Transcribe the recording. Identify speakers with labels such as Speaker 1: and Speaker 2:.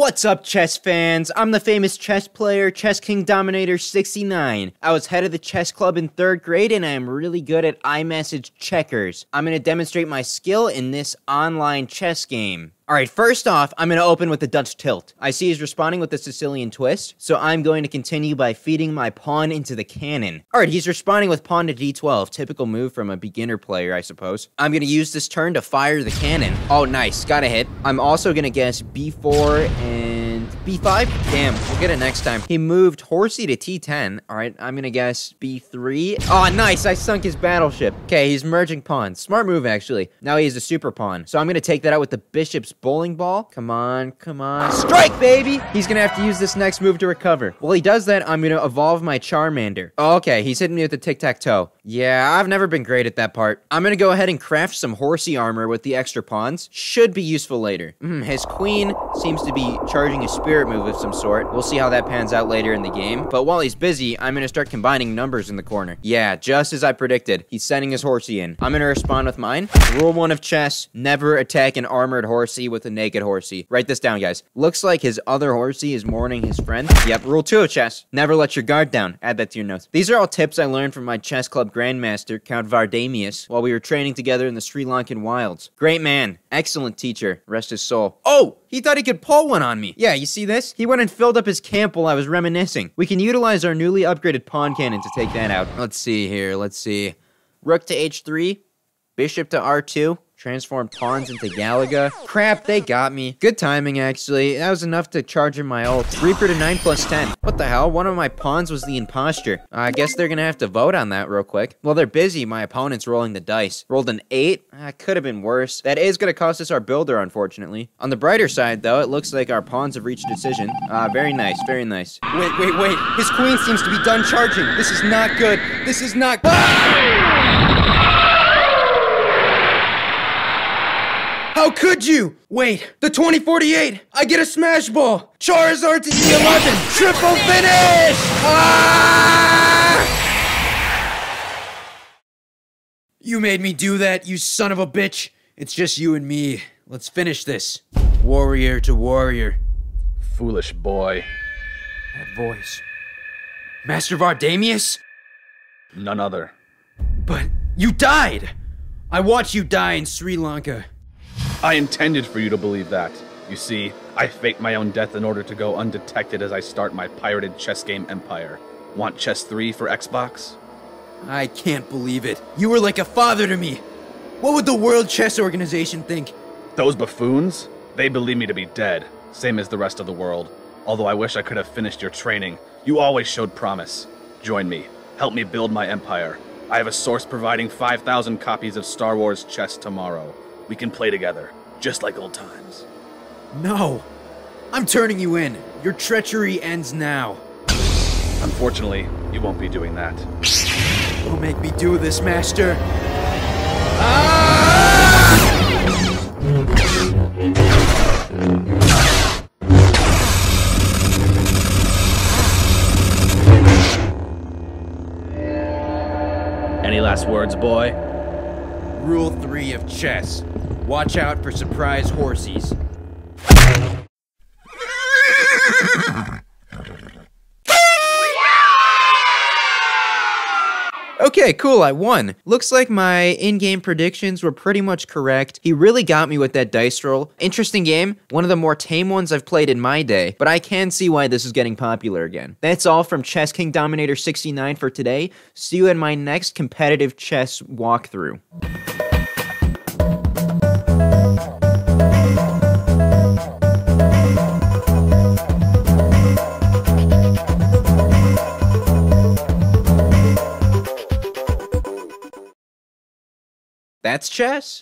Speaker 1: What's up, chess fans? I'm the famous chess player, Chess King Dominator 69. I was head of the chess club in third grade, and I am really good at iMessage checkers. I'm going to demonstrate my skill in this online chess game. Alright, first off, I'm going to open with the Dutch tilt. I see he's responding with the Sicilian twist, so I'm going to continue by feeding my pawn into the cannon. Alright, he's responding with pawn to d12, typical move from a beginner player, I suppose. I'm going to use this turn to fire the cannon. Oh, nice, got a hit. I'm also going to guess b4 and b5? Damn, we'll get it next time. He moved horsey to t10. Alright, I'm going to guess b3. Oh, nice, I sunk his battleship. Okay, he's merging pawns. Smart move, actually. Now he has a super pawn. So I'm going to take that out with the bishop's bowling ball. Come on, come on. Strike, baby! He's gonna have to use this next move to recover. While he does that, I'm gonna evolve my Charmander. Oh, okay, he's hitting me with the tic-tac-toe. Yeah, I've never been great at that part. I'm gonna go ahead and craft some horsey armor with the extra pawns. Should be useful later. Mm, his queen seems to be charging a spirit move of some sort. We'll see how that pans out later in the game. But while he's busy, I'm gonna start combining numbers in the corner. Yeah, just as I predicted. He's sending his horsey in. I'm gonna respond with mine. Rule one of chess, never attack an armored horsey with a naked horsey. Write this down, guys. Looks like his other horsey is mourning his friend. Yep, rule two of chess. Never let your guard down. Add that to your notes. These are all tips I learned from my chess club grandmaster, Count Vardamius, while we were training together in the Sri Lankan wilds. Great man. Excellent teacher. Rest his soul. Oh! He thought he could pull one on me. Yeah, you see this? He went and filled up his camp while I was reminiscing. We can utilize our newly upgraded pawn cannon to take that out. Let's see here. Let's see. Rook to h3. Bishop to r2. Transform pawns into Galaga. Crap, they got me. Good timing, actually. That was enough to charge in my ult. Reaper to 9 plus 10. What the hell? One of my pawns was the imposture. Uh, I guess they're gonna have to vote on that real quick. Well, they're busy. My opponent's rolling the dice. Rolled an 8. Uh, could have been worse. That is gonna cost us our builder, unfortunately. On the brighter side, though, it looks like our pawns have reached a decision. Uh, very nice, very nice.
Speaker 2: Wait, wait, wait. His queen seems to be done charging. This is not good. This is not. Ah! How could you? Wait, the 2048! I get a smash ball! Charizard to E11! Triple finish! Ah! You made me do that, you son of a bitch! It's just you and me. Let's finish this. Warrior to warrior.
Speaker 3: Foolish boy.
Speaker 2: That voice. Master Vardamius?
Speaker 3: None other.
Speaker 2: But you died! I watched you die in Sri Lanka.
Speaker 3: I intended for you to believe that. You see, I fake my own death in order to go undetected as I start my pirated chess game empire. Want Chess 3 for Xbox?
Speaker 2: I can't believe it. You were like a father to me. What would the World Chess Organization think?
Speaker 3: Those buffoons? They believe me to be dead, same as the rest of the world. Although I wish I could have finished your training. You always showed promise. Join me. Help me build my empire. I have a source providing 5,000 copies of Star Wars Chess tomorrow. We can play together, just like old times.
Speaker 2: No. I'm turning you in. Your treachery ends now.
Speaker 3: Unfortunately, you won't be doing that.
Speaker 2: Don't make me do this, Master.
Speaker 3: Any last words, boy?
Speaker 2: Rule 3 of chess. Watch out for surprise horsies.
Speaker 1: Okay, cool, I won. Looks like my in-game predictions were pretty much correct. He really got me with that dice roll. Interesting game, one of the more tame ones I've played in my day, but I can see why this is getting popular again. That's all from Chess King Dominator 69 for today. See you in my next competitive chess walkthrough. That's chess?